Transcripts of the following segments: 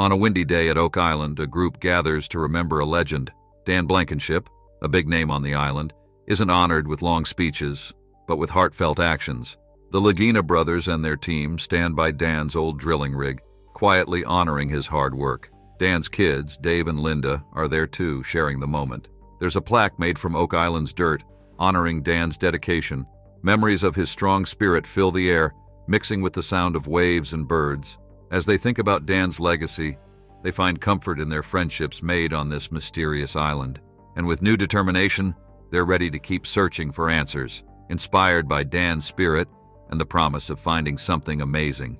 On a windy day at Oak Island, a group gathers to remember a legend. Dan Blankenship, a big name on the island, isn't honored with long speeches, but with heartfelt actions. The Lagina brothers and their team stand by Dan's old drilling rig, quietly honoring his hard work. Dan's kids, Dave and Linda, are there too, sharing the moment. There's a plaque made from Oak Island's dirt, honoring Dan's dedication. Memories of his strong spirit fill the air, mixing with the sound of waves and birds. As they think about Dan's legacy, they find comfort in their friendships made on this mysterious island. And with new determination, they're ready to keep searching for answers, inspired by Dan's spirit and the promise of finding something amazing.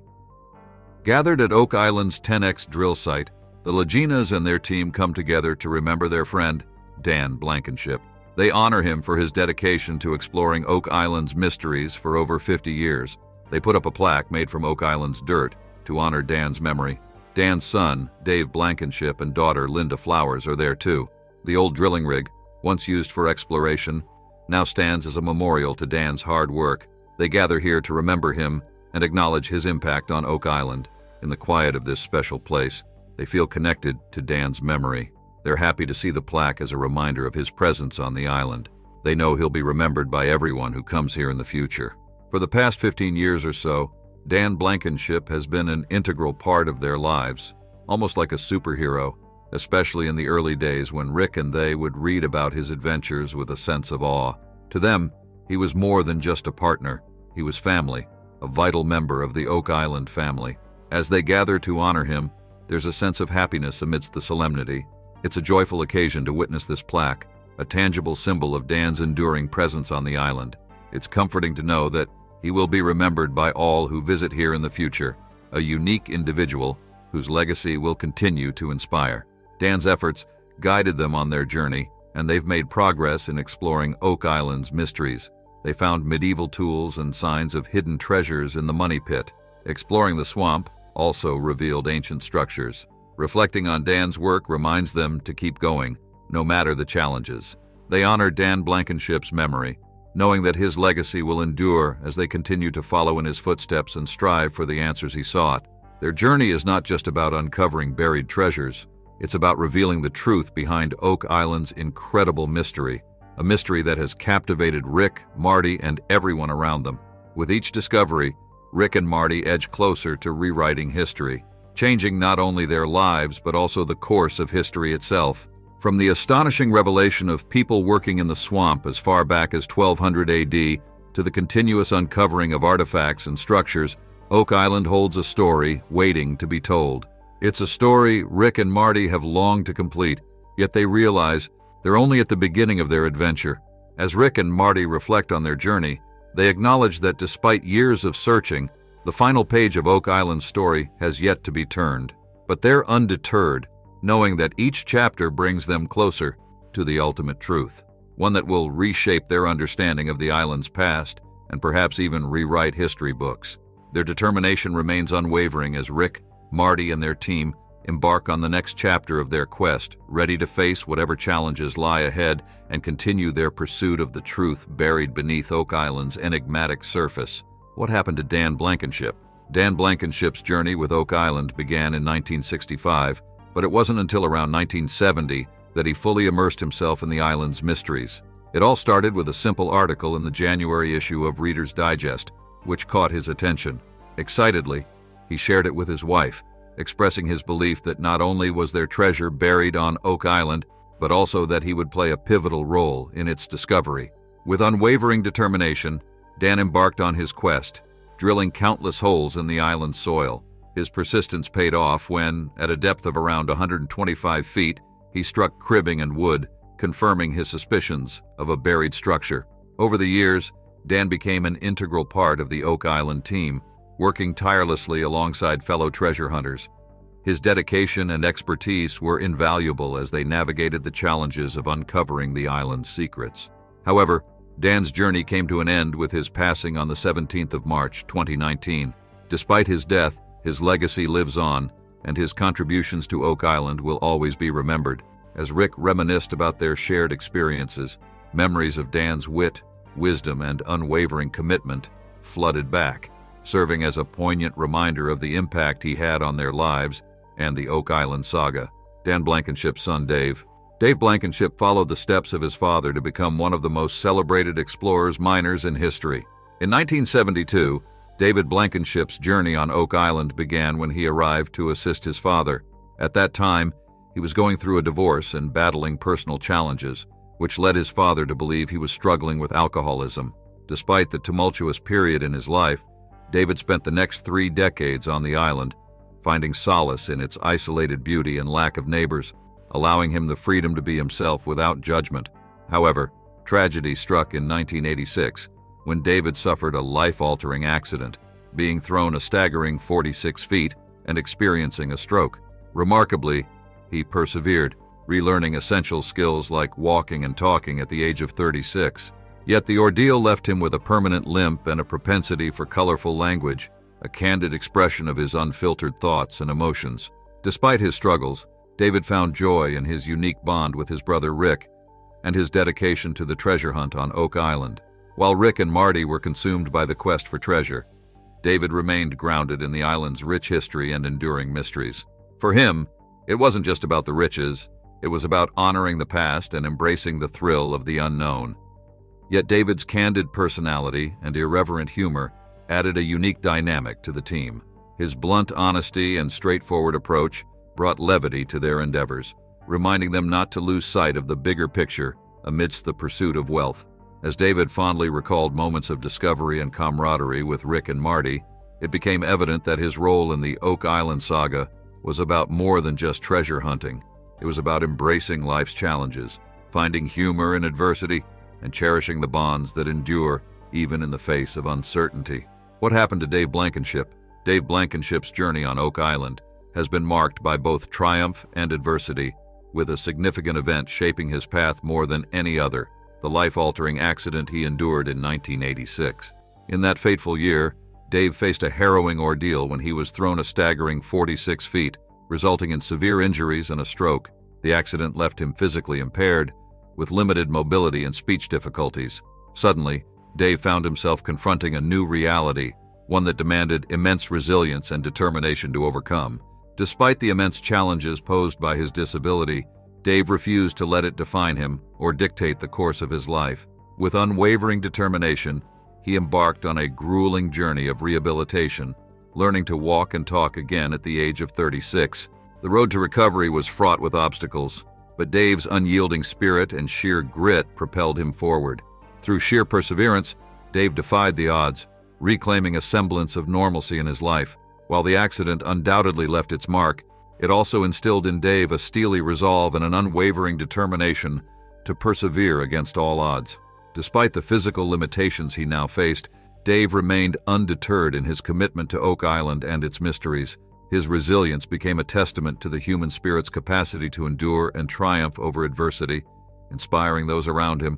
Gathered at Oak Island's 10X drill site, the Laginas and their team come together to remember their friend, Dan Blankenship. They honor him for his dedication to exploring Oak Island's mysteries for over 50 years. They put up a plaque made from Oak Island's dirt to honor Dan's memory. Dan's son, Dave Blankenship, and daughter, Linda Flowers, are there too. The old drilling rig, once used for exploration, now stands as a memorial to Dan's hard work. They gather here to remember him and acknowledge his impact on Oak Island. In the quiet of this special place, they feel connected to Dan's memory. They're happy to see the plaque as a reminder of his presence on the island. They know he'll be remembered by everyone who comes here in the future. For the past 15 years or so, Dan Blankenship has been an integral part of their lives, almost like a superhero, especially in the early days when Rick and they would read about his adventures with a sense of awe. To them, he was more than just a partner. He was family, a vital member of the Oak Island family. As they gather to honor him, there's a sense of happiness amidst the solemnity. It's a joyful occasion to witness this plaque, a tangible symbol of Dan's enduring presence on the island. It's comforting to know that he will be remembered by all who visit here in the future, a unique individual whose legacy will continue to inspire. Dan's efforts guided them on their journey, and they've made progress in exploring Oak Island's mysteries. They found medieval tools and signs of hidden treasures in the money pit. Exploring the swamp, also revealed ancient structures. Reflecting on Dan's work reminds them to keep going, no matter the challenges. They honor Dan Blankenship's memory, knowing that his legacy will endure as they continue to follow in his footsteps and strive for the answers he sought. Their journey is not just about uncovering buried treasures, it's about revealing the truth behind Oak Island's incredible mystery, a mystery that has captivated Rick, Marty, and everyone around them. With each discovery, Rick and Marty edge closer to rewriting history, changing not only their lives but also the course of history itself. From the astonishing revelation of people working in the swamp as far back as 1200 AD to the continuous uncovering of artifacts and structures, Oak Island holds a story waiting to be told. It's a story Rick and Marty have longed to complete, yet they realize they're only at the beginning of their adventure. As Rick and Marty reflect on their journey, they acknowledge that despite years of searching, the final page of Oak Island's story has yet to be turned. But they're undeterred, knowing that each chapter brings them closer to the ultimate truth, one that will reshape their understanding of the island's past and perhaps even rewrite history books. Their determination remains unwavering as Rick, Marty, and their team embark on the next chapter of their quest, ready to face whatever challenges lie ahead and continue their pursuit of the truth buried beneath Oak Island's enigmatic surface. What happened to Dan Blankenship? Dan Blankenship's journey with Oak Island began in 1965, but it wasn't until around 1970 that he fully immersed himself in the island's mysteries. It all started with a simple article in the January issue of Reader's Digest, which caught his attention. Excitedly, he shared it with his wife, expressing his belief that not only was their treasure buried on Oak Island, but also that he would play a pivotal role in its discovery. With unwavering determination, Dan embarked on his quest, drilling countless holes in the island's soil. His persistence paid off when, at a depth of around 125 feet, he struck cribbing and wood, confirming his suspicions of a buried structure. Over the years, Dan became an integral part of the Oak Island team, working tirelessly alongside fellow treasure hunters. His dedication and expertise were invaluable as they navigated the challenges of uncovering the island's secrets. However, Dan's journey came to an end with his passing on the 17th of March, 2019. Despite his death, his legacy lives on, and his contributions to Oak Island will always be remembered. As Rick reminisced about their shared experiences, memories of Dan's wit, wisdom, and unwavering commitment flooded back serving as a poignant reminder of the impact he had on their lives and the Oak Island Saga. Dan Blankenship's son, Dave. Dave Blankenship followed the steps of his father to become one of the most celebrated explorers miners in history. In 1972, David Blankenship's journey on Oak Island began when he arrived to assist his father. At that time, he was going through a divorce and battling personal challenges, which led his father to believe he was struggling with alcoholism. Despite the tumultuous period in his life, David spent the next three decades on the island, finding solace in its isolated beauty and lack of neighbors, allowing him the freedom to be himself without judgment. However, tragedy struck in 1986 when David suffered a life-altering accident, being thrown a staggering 46 feet and experiencing a stroke. Remarkably, he persevered, relearning essential skills like walking and talking at the age of 36. Yet the ordeal left him with a permanent limp and a propensity for colorful language, a candid expression of his unfiltered thoughts and emotions. Despite his struggles, David found joy in his unique bond with his brother Rick and his dedication to the treasure hunt on Oak Island. While Rick and Marty were consumed by the quest for treasure, David remained grounded in the island's rich history and enduring mysteries. For him, it wasn't just about the riches, it was about honoring the past and embracing the thrill of the unknown. Yet David's candid personality and irreverent humor added a unique dynamic to the team. His blunt honesty and straightforward approach brought levity to their endeavors, reminding them not to lose sight of the bigger picture amidst the pursuit of wealth. As David fondly recalled moments of discovery and camaraderie with Rick and Marty, it became evident that his role in the Oak Island saga was about more than just treasure hunting. It was about embracing life's challenges, finding humor in adversity, and cherishing the bonds that endure even in the face of uncertainty. What happened to Dave Blankenship? Dave Blankenship's journey on Oak Island has been marked by both triumph and adversity, with a significant event shaping his path more than any other, the life-altering accident he endured in 1986. In that fateful year, Dave faced a harrowing ordeal when he was thrown a staggering 46 feet, resulting in severe injuries and a stroke. The accident left him physically impaired, with limited mobility and speech difficulties. Suddenly, Dave found himself confronting a new reality, one that demanded immense resilience and determination to overcome. Despite the immense challenges posed by his disability, Dave refused to let it define him or dictate the course of his life. With unwavering determination, he embarked on a grueling journey of rehabilitation, learning to walk and talk again at the age of 36. The road to recovery was fraught with obstacles, but Dave's unyielding spirit and sheer grit propelled him forward. Through sheer perseverance, Dave defied the odds, reclaiming a semblance of normalcy in his life. While the accident undoubtedly left its mark, it also instilled in Dave a steely resolve and an unwavering determination to persevere against all odds. Despite the physical limitations he now faced, Dave remained undeterred in his commitment to Oak Island and its mysteries. His resilience became a testament to the human spirit's capacity to endure and triumph over adversity, inspiring those around him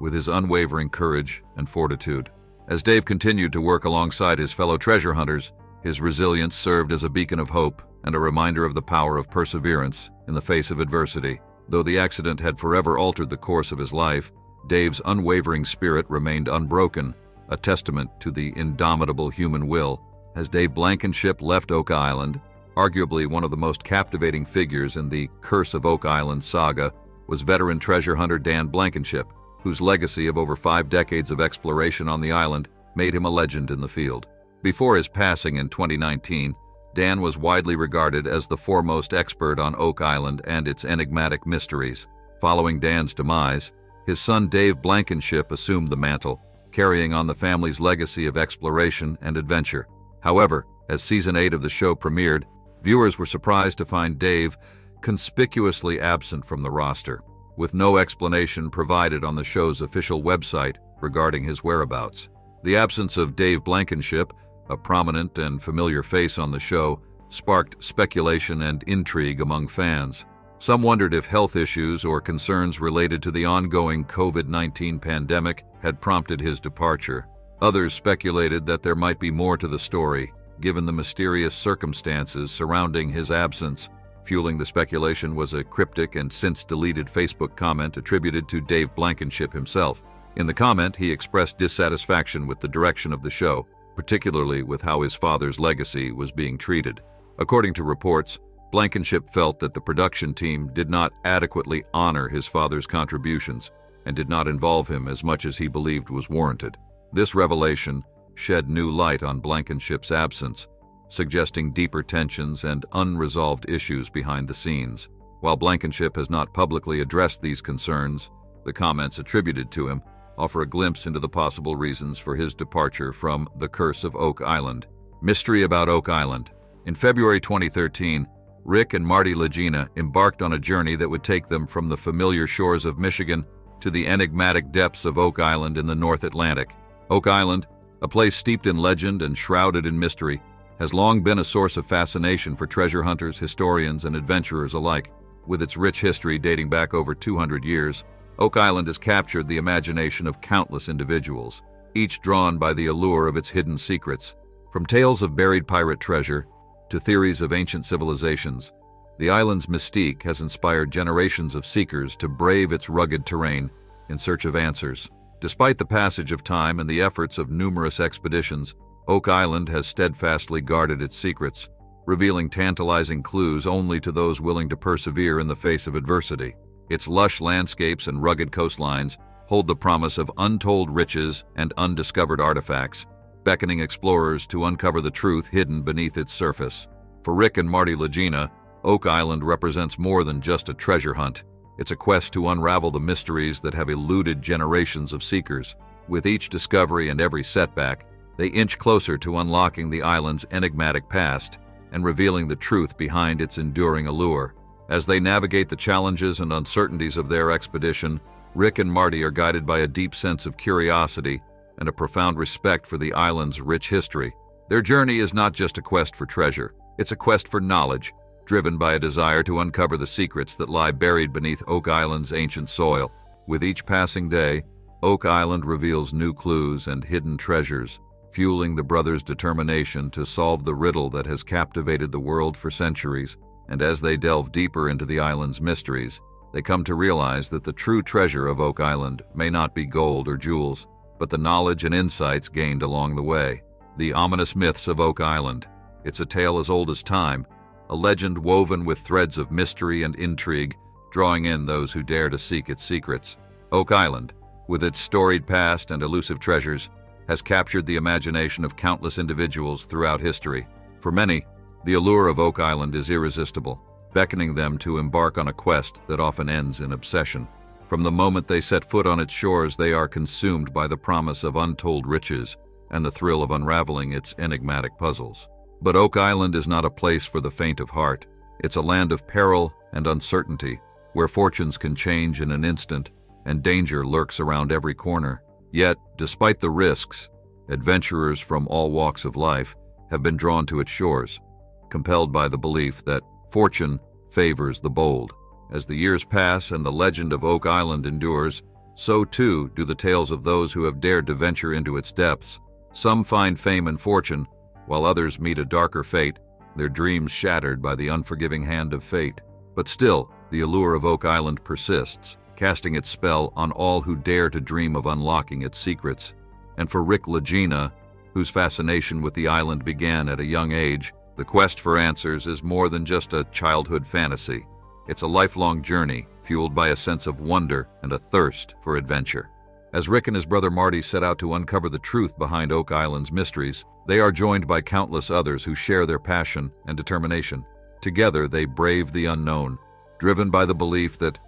with his unwavering courage and fortitude. As Dave continued to work alongside his fellow treasure hunters, his resilience served as a beacon of hope and a reminder of the power of perseverance in the face of adversity. Though the accident had forever altered the course of his life, Dave's unwavering spirit remained unbroken, a testament to the indomitable human will. As Dave Blankenship left Oak Island, arguably one of the most captivating figures in the Curse of Oak Island saga was veteran treasure hunter Dan Blankenship, whose legacy of over five decades of exploration on the island made him a legend in the field. Before his passing in 2019, Dan was widely regarded as the foremost expert on Oak Island and its enigmatic mysteries. Following Dan's demise, his son Dave Blankenship assumed the mantle, carrying on the family's legacy of exploration and adventure. However, as season 8 of the show premiered, viewers were surprised to find Dave conspicuously absent from the roster with no explanation provided on the show's official website regarding his whereabouts. The absence of Dave Blankenship, a prominent and familiar face on the show, sparked speculation and intrigue among fans. Some wondered if health issues or concerns related to the ongoing COVID-19 pandemic had prompted his departure. Others speculated that there might be more to the story, given the mysterious circumstances surrounding his absence Fueling the speculation was a cryptic and since deleted Facebook comment attributed to Dave Blankenship himself. In the comment, he expressed dissatisfaction with the direction of the show, particularly with how his father's legacy was being treated. According to reports, Blankenship felt that the production team did not adequately honor his father's contributions and did not involve him as much as he believed was warranted. This revelation shed new light on Blankenship's absence, suggesting deeper tensions and unresolved issues behind the scenes. While Blankenship has not publicly addressed these concerns, the comments attributed to him offer a glimpse into the possible reasons for his departure from The Curse of Oak Island. Mystery about Oak Island. In February 2013, Rick and Marty Lagina embarked on a journey that would take them from the familiar shores of Michigan to the enigmatic depths of Oak Island in the North Atlantic. Oak Island, a place steeped in legend and shrouded in mystery, has long been a source of fascination for treasure hunters, historians, and adventurers alike. With its rich history dating back over 200 years, Oak Island has captured the imagination of countless individuals, each drawn by the allure of its hidden secrets. From tales of buried pirate treasure to theories of ancient civilizations, the island's mystique has inspired generations of seekers to brave its rugged terrain in search of answers. Despite the passage of time and the efforts of numerous expeditions, Oak Island has steadfastly guarded its secrets, revealing tantalizing clues only to those willing to persevere in the face of adversity. Its lush landscapes and rugged coastlines hold the promise of untold riches and undiscovered artifacts, beckoning explorers to uncover the truth hidden beneath its surface. For Rick and Marty Lagina, Oak Island represents more than just a treasure hunt. It's a quest to unravel the mysteries that have eluded generations of seekers. With each discovery and every setback, they inch closer to unlocking the island's enigmatic past and revealing the truth behind its enduring allure. As they navigate the challenges and uncertainties of their expedition, Rick and Marty are guided by a deep sense of curiosity and a profound respect for the island's rich history. Their journey is not just a quest for treasure, it's a quest for knowledge, driven by a desire to uncover the secrets that lie buried beneath Oak Island's ancient soil. With each passing day, Oak Island reveals new clues and hidden treasures, fueling the brothers' determination to solve the riddle that has captivated the world for centuries. And as they delve deeper into the island's mysteries, they come to realize that the true treasure of Oak Island may not be gold or jewels, but the knowledge and insights gained along the way. The ominous myths of Oak Island. It's a tale as old as time, a legend woven with threads of mystery and intrigue, drawing in those who dare to seek its secrets. Oak Island, with its storied past and elusive treasures, has captured the imagination of countless individuals throughout history. For many, the allure of Oak Island is irresistible, beckoning them to embark on a quest that often ends in obsession. From the moment they set foot on its shores, they are consumed by the promise of untold riches and the thrill of unraveling its enigmatic puzzles. But Oak Island is not a place for the faint of heart. It's a land of peril and uncertainty, where fortunes can change in an instant and danger lurks around every corner. Yet, despite the risks, adventurers from all walks of life have been drawn to its shores, compelled by the belief that fortune favors the bold. As the years pass and the legend of Oak Island endures, so too do the tales of those who have dared to venture into its depths. Some find fame and fortune, while others meet a darker fate, their dreams shattered by the unforgiving hand of fate. But still, the allure of Oak Island persists, casting its spell on all who dare to dream of unlocking its secrets. And for Rick Lagina, whose fascination with the island began at a young age, the quest for answers is more than just a childhood fantasy. It's a lifelong journey, fueled by a sense of wonder and a thirst for adventure. As Rick and his brother Marty set out to uncover the truth behind Oak Island's mysteries, they are joined by countless others who share their passion and determination. Together, they brave the unknown, driven by the belief that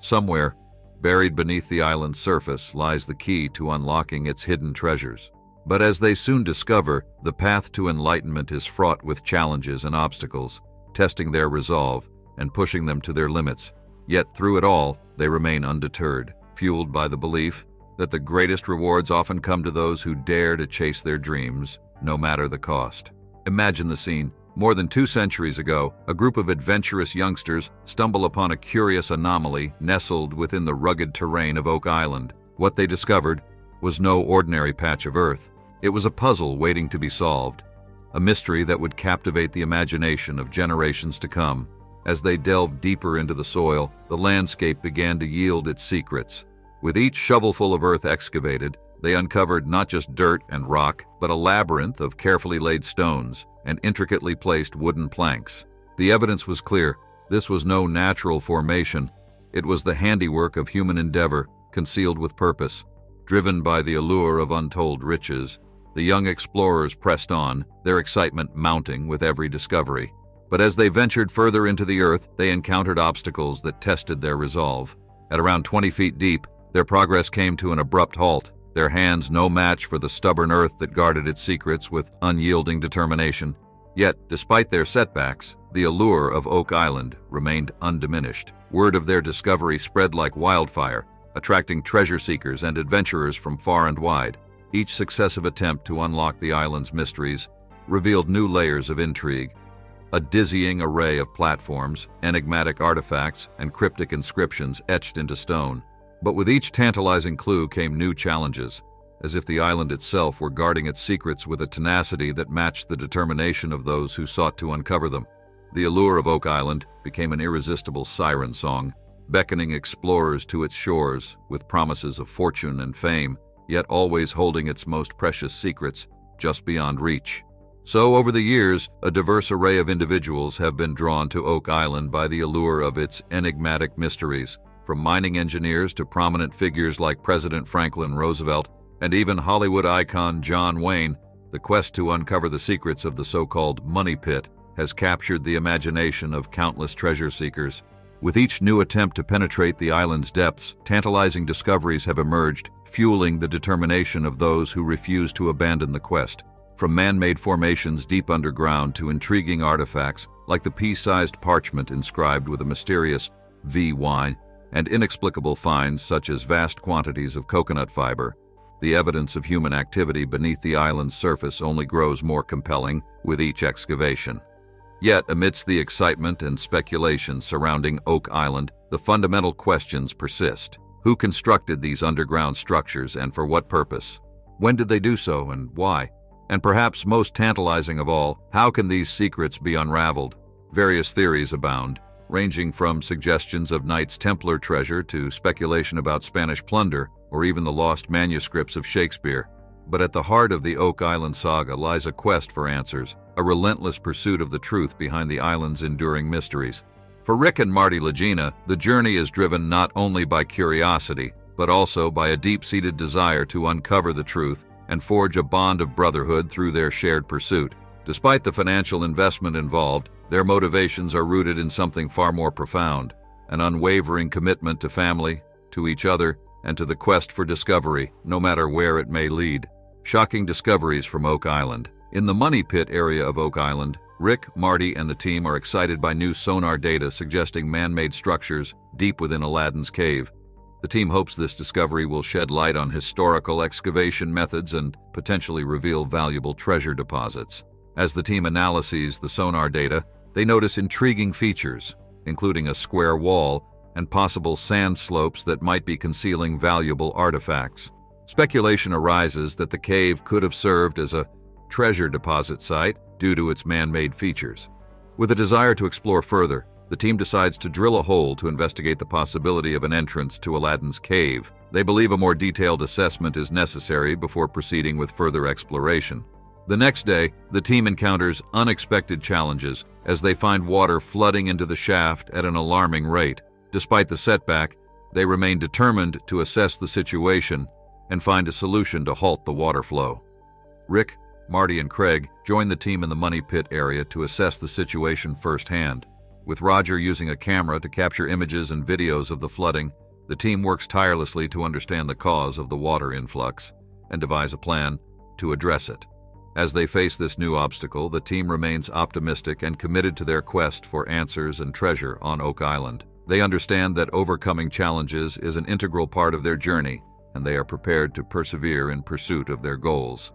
somewhere, buried beneath the island's surface, lies the key to unlocking its hidden treasures. But as they soon discover, the path to enlightenment is fraught with challenges and obstacles, testing their resolve and pushing them to their limits. Yet through it all, they remain undeterred, fueled by the belief that the greatest rewards often come to those who dare to chase their dreams, no matter the cost. Imagine the scene. More than two centuries ago, a group of adventurous youngsters stumble upon a curious anomaly nestled within the rugged terrain of Oak Island. What they discovered was no ordinary patch of earth. It was a puzzle waiting to be solved, a mystery that would captivate the imagination of generations to come. As they delved deeper into the soil, the landscape began to yield its secrets. With each shovelful of earth excavated, they uncovered not just dirt and rock, but a labyrinth of carefully laid stones and intricately placed wooden planks. The evidence was clear. This was no natural formation. It was the handiwork of human endeavor, concealed with purpose. Driven by the allure of untold riches, the young explorers pressed on, their excitement mounting with every discovery. But as they ventured further into the earth, they encountered obstacles that tested their resolve. At around 20 feet deep, their progress came to an abrupt halt, their hands no match for the stubborn earth that guarded its secrets with unyielding determination. Yet, despite their setbacks, the allure of Oak Island remained undiminished. Word of their discovery spread like wildfire, attracting treasure seekers and adventurers from far and wide. Each successive attempt to unlock the island's mysteries revealed new layers of intrigue. A dizzying array of platforms, enigmatic artifacts, and cryptic inscriptions etched into stone. But with each tantalizing clue came new challenges, as if the island itself were guarding its secrets with a tenacity that matched the determination of those who sought to uncover them. The allure of Oak Island became an irresistible siren song, beckoning explorers to its shores with promises of fortune and fame, yet always holding its most precious secrets just beyond reach. So, over the years, a diverse array of individuals have been drawn to Oak Island by the allure of its enigmatic mysteries, from mining engineers to prominent figures like President Franklin Roosevelt and even Hollywood icon John Wayne, the quest to uncover the secrets of the so-called money pit has captured the imagination of countless treasure seekers. With each new attempt to penetrate the island's depths, tantalizing discoveries have emerged, fueling the determination of those who refuse to abandon the quest. From man-made formations deep underground to intriguing artifacts like the pea-sized parchment inscribed with a mysterious V-wine and inexplicable finds such as vast quantities of coconut fiber, the evidence of human activity beneath the island's surface only grows more compelling with each excavation. Yet, amidst the excitement and speculation surrounding Oak Island, the fundamental questions persist. Who constructed these underground structures and for what purpose? When did they do so and why? And perhaps most tantalizing of all, how can these secrets be unraveled? Various theories abound, ranging from suggestions of Knights Templar treasure to speculation about Spanish plunder or even the lost manuscripts of Shakespeare. But at the heart of the Oak Island saga lies a quest for answers, a relentless pursuit of the truth behind the island's enduring mysteries. For Rick and Marty Lagina, the journey is driven not only by curiosity, but also by a deep-seated desire to uncover the truth and forge a bond of brotherhood through their shared pursuit. Despite the financial investment involved, their motivations are rooted in something far more profound, an unwavering commitment to family, to each other, and to the quest for discovery, no matter where it may lead. Shocking discoveries from Oak Island. In the Money Pit area of Oak Island, Rick, Marty, and the team are excited by new sonar data suggesting man-made structures deep within Aladdin's cave. The team hopes this discovery will shed light on historical excavation methods and potentially reveal valuable treasure deposits. As the team analyses the sonar data, they notice intriguing features, including a square wall and possible sand slopes that might be concealing valuable artifacts. Speculation arises that the cave could have served as a treasure deposit site due to its man-made features. With a desire to explore further, the team decides to drill a hole to investigate the possibility of an entrance to Aladdin's cave. They believe a more detailed assessment is necessary before proceeding with further exploration. The next day, the team encounters unexpected challenges as they find water flooding into the shaft at an alarming rate. Despite the setback, they remain determined to assess the situation and find a solution to halt the water flow. Rick, Marty, and Craig join the team in the money pit area to assess the situation firsthand. With Roger using a camera to capture images and videos of the flooding, the team works tirelessly to understand the cause of the water influx and devise a plan to address it. As they face this new obstacle, the team remains optimistic and committed to their quest for answers and treasure on Oak Island. They understand that overcoming challenges is an integral part of their journey, and they are prepared to persevere in pursuit of their goals.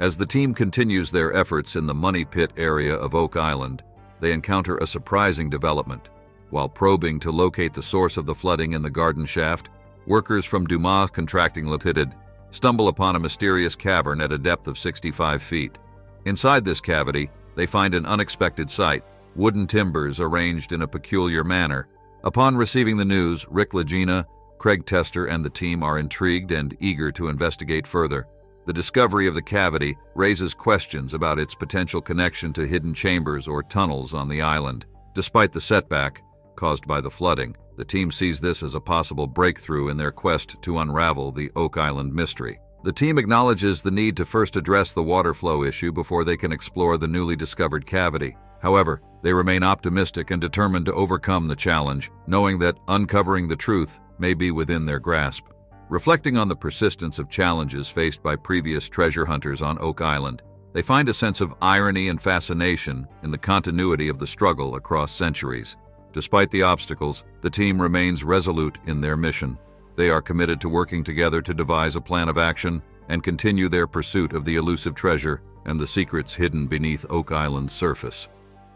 As the team continues their efforts in the Money Pit area of Oak Island, they encounter a surprising development. While probing to locate the source of the flooding in the garden shaft, workers from Dumas Contracting Limited stumble upon a mysterious cavern at a depth of 65 feet. Inside this cavity, they find an unexpected sight, wooden timbers arranged in a peculiar manner. Upon receiving the news, Rick Lagina, Craig Tester, and the team are intrigued and eager to investigate further. The discovery of the cavity raises questions about its potential connection to hidden chambers or tunnels on the island. Despite the setback caused by the flooding, the team sees this as a possible breakthrough in their quest to unravel the Oak Island mystery. The team acknowledges the need to first address the water flow issue before they can explore the newly discovered cavity. However, they remain optimistic and determined to overcome the challenge, knowing that uncovering the truth may be within their grasp. Reflecting on the persistence of challenges faced by previous treasure hunters on Oak Island, they find a sense of irony and fascination in the continuity of the struggle across centuries. Despite the obstacles, the team remains resolute in their mission. They are committed to working together to devise a plan of action and continue their pursuit of the elusive treasure and the secrets hidden beneath Oak Island's surface.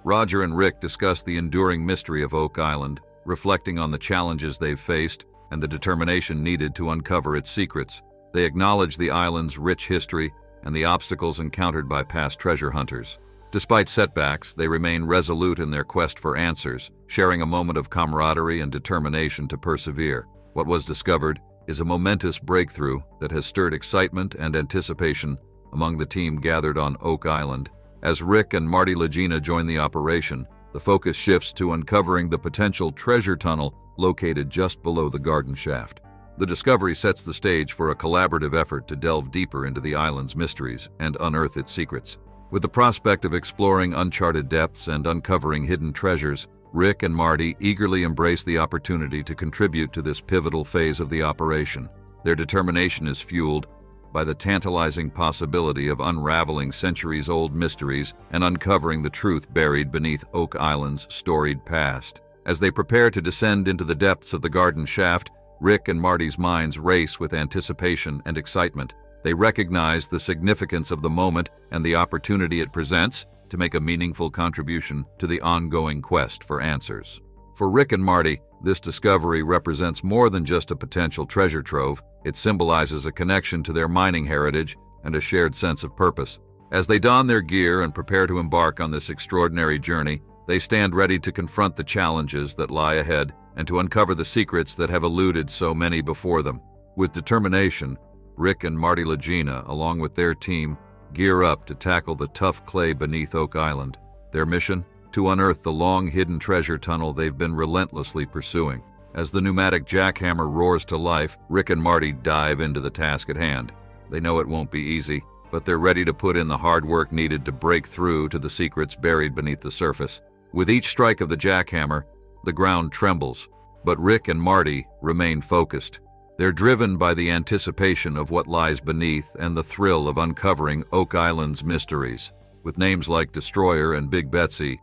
Roger and Rick discuss the enduring mystery of Oak Island, reflecting on the challenges they've faced and the determination needed to uncover its secrets. They acknowledge the island's rich history and the obstacles encountered by past treasure hunters. Despite setbacks, they remain resolute in their quest for answers, sharing a moment of camaraderie and determination to persevere. What was discovered is a momentous breakthrough that has stirred excitement and anticipation among the team gathered on Oak Island. As Rick and Marty Lagina join the operation, the focus shifts to uncovering the potential treasure tunnel located just below the garden shaft. The discovery sets the stage for a collaborative effort to delve deeper into the island's mysteries and unearth its secrets. With the prospect of exploring uncharted depths and uncovering hidden treasures, Rick and Marty eagerly embrace the opportunity to contribute to this pivotal phase of the operation. Their determination is fueled by the tantalizing possibility of unraveling centuries-old mysteries and uncovering the truth buried beneath Oak Island's storied past. As they prepare to descend into the depths of the garden shaft, Rick and Marty's minds race with anticipation and excitement. They recognize the significance of the moment and the opportunity it presents to make a meaningful contribution to the ongoing quest for answers. For Rick and Marty, this discovery represents more than just a potential treasure trove. It symbolizes a connection to their mining heritage and a shared sense of purpose. As they don their gear and prepare to embark on this extraordinary journey, they stand ready to confront the challenges that lie ahead and to uncover the secrets that have eluded so many before them. With determination, Rick and Marty Lagina, along with their team, gear up to tackle the tough clay beneath Oak Island. Their mission? To unearth the long hidden treasure tunnel they've been relentlessly pursuing. As the pneumatic jackhammer roars to life, Rick and Marty dive into the task at hand. They know it won't be easy, but they're ready to put in the hard work needed to break through to the secrets buried beneath the surface. With each strike of the jackhammer, the ground trembles, but Rick and Marty remain focused. They're driven by the anticipation of what lies beneath and the thrill of uncovering Oak Island's mysteries. With names like Destroyer and Big Betsy,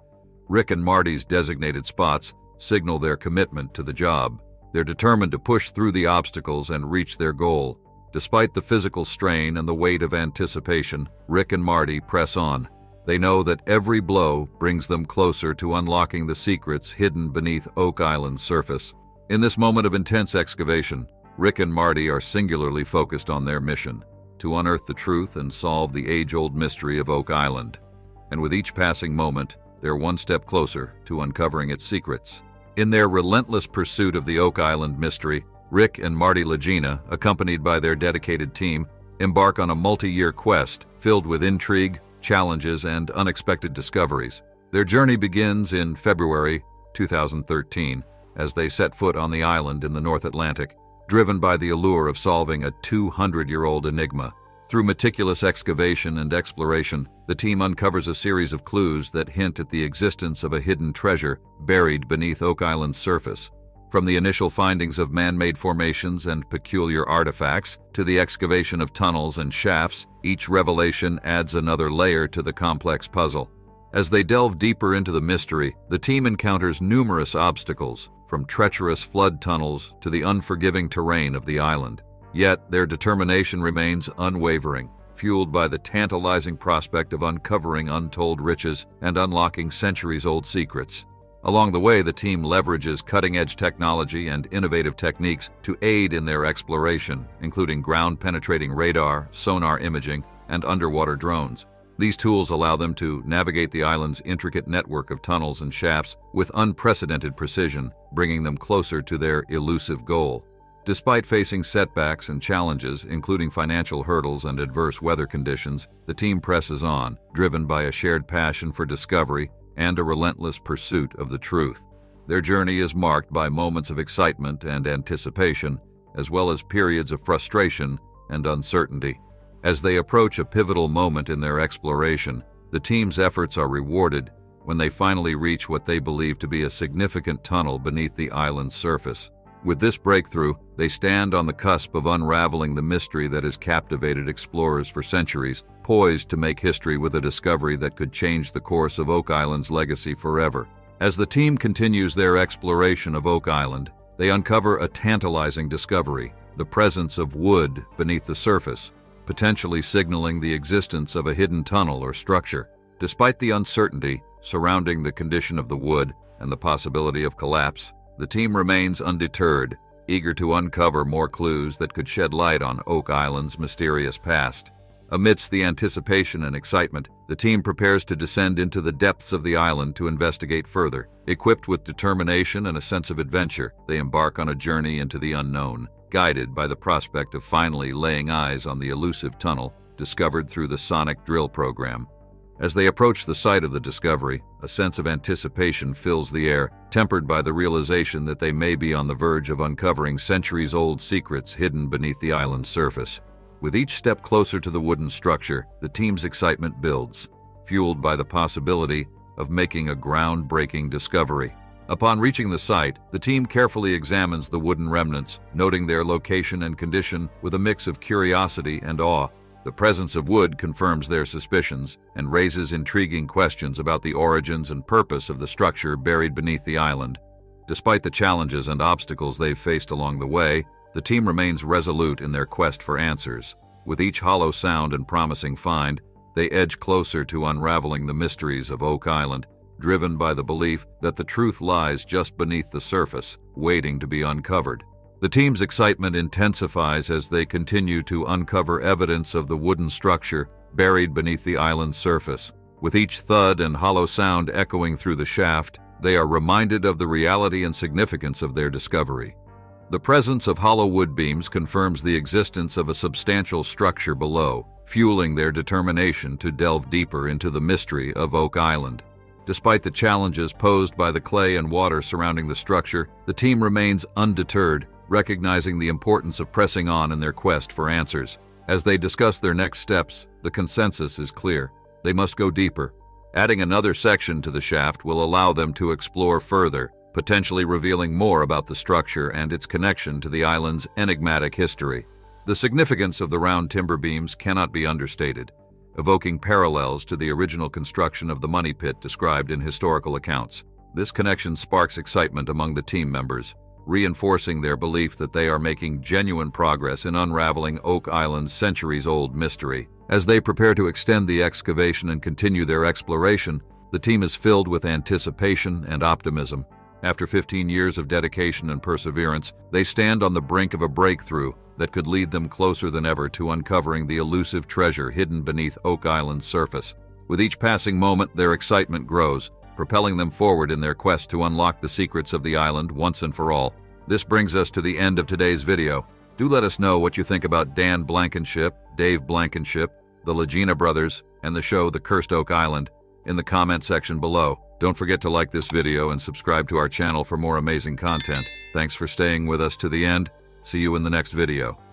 Rick and Marty's designated spots signal their commitment to the job. They're determined to push through the obstacles and reach their goal. Despite the physical strain and the weight of anticipation, Rick and Marty press on. They know that every blow brings them closer to unlocking the secrets hidden beneath Oak Island's surface. In this moment of intense excavation, Rick and Marty are singularly focused on their mission to unearth the truth and solve the age old mystery of Oak Island. And with each passing moment, they're one step closer to uncovering its secrets. In their relentless pursuit of the Oak Island mystery, Rick and Marty Lagina, accompanied by their dedicated team, embark on a multi year quest filled with intrigue, challenges, and unexpected discoveries. Their journey begins in February 2013 as they set foot on the island in the North Atlantic driven by the allure of solving a 200-year-old enigma. Through meticulous excavation and exploration, the team uncovers a series of clues that hint at the existence of a hidden treasure buried beneath Oak Island's surface. From the initial findings of man-made formations and peculiar artifacts to the excavation of tunnels and shafts, each revelation adds another layer to the complex puzzle. As they delve deeper into the mystery, the team encounters numerous obstacles, from treacherous flood tunnels to the unforgiving terrain of the island. Yet their determination remains unwavering, fueled by the tantalizing prospect of uncovering untold riches and unlocking centuries-old secrets. Along the way, the team leverages cutting-edge technology and innovative techniques to aid in their exploration, including ground-penetrating radar, sonar imaging, and underwater drones. These tools allow them to navigate the island's intricate network of tunnels and shafts with unprecedented precision, bringing them closer to their elusive goal. Despite facing setbacks and challenges, including financial hurdles and adverse weather conditions, the team presses on, driven by a shared passion for discovery and a relentless pursuit of the truth. Their journey is marked by moments of excitement and anticipation, as well as periods of frustration and uncertainty. As they approach a pivotal moment in their exploration, the team's efforts are rewarded when they finally reach what they believe to be a significant tunnel beneath the island's surface. With this breakthrough, they stand on the cusp of unraveling the mystery that has captivated explorers for centuries, poised to make history with a discovery that could change the course of Oak Island's legacy forever. As the team continues their exploration of Oak Island, they uncover a tantalizing discovery, the presence of wood beneath the surface, potentially signaling the existence of a hidden tunnel or structure. Despite the uncertainty surrounding the condition of the wood and the possibility of collapse, the team remains undeterred, eager to uncover more clues that could shed light on Oak Island's mysterious past. Amidst the anticipation and excitement, the team prepares to descend into the depths of the island to investigate further. Equipped with determination and a sense of adventure, they embark on a journey into the unknown, guided by the prospect of finally laying eyes on the elusive tunnel discovered through the sonic drill program. As they approach the site of the discovery, a sense of anticipation fills the air, tempered by the realization that they may be on the verge of uncovering centuries-old secrets hidden beneath the island's surface. With each step closer to the wooden structure, the team's excitement builds, fueled by the possibility of making a groundbreaking discovery. Upon reaching the site, the team carefully examines the wooden remnants, noting their location and condition with a mix of curiosity and awe. The presence of wood confirms their suspicions and raises intriguing questions about the origins and purpose of the structure buried beneath the island. Despite the challenges and obstacles they've faced along the way, the team remains resolute in their quest for answers. With each hollow sound and promising find, they edge closer to unraveling the mysteries of Oak Island, driven by the belief that the truth lies just beneath the surface, waiting to be uncovered. The team's excitement intensifies as they continue to uncover evidence of the wooden structure buried beneath the island's surface. With each thud and hollow sound echoing through the shaft, they are reminded of the reality and significance of their discovery. The presence of hollow wood beams confirms the existence of a substantial structure below, fueling their determination to delve deeper into the mystery of Oak Island. Despite the challenges posed by the clay and water surrounding the structure, the team remains undeterred recognizing the importance of pressing on in their quest for answers. As they discuss their next steps, the consensus is clear. They must go deeper. Adding another section to the shaft will allow them to explore further, potentially revealing more about the structure and its connection to the island's enigmatic history. The significance of the round timber beams cannot be understated, evoking parallels to the original construction of the money pit described in historical accounts. This connection sparks excitement among the team members, reinforcing their belief that they are making genuine progress in unraveling Oak Island's centuries-old mystery. As they prepare to extend the excavation and continue their exploration, the team is filled with anticipation and optimism. After 15 years of dedication and perseverance, they stand on the brink of a breakthrough that could lead them closer than ever to uncovering the elusive treasure hidden beneath Oak Island's surface. With each passing moment, their excitement grows, propelling them forward in their quest to unlock the secrets of the island once and for all. This brings us to the end of today's video. Do let us know what you think about Dan Blankenship, Dave Blankenship, the Lagina brothers, and the show The Curse of Oak Island in the comment section below. Don't forget to like this video and subscribe to our channel for more amazing content. Thanks for staying with us to the end. See you in the next video.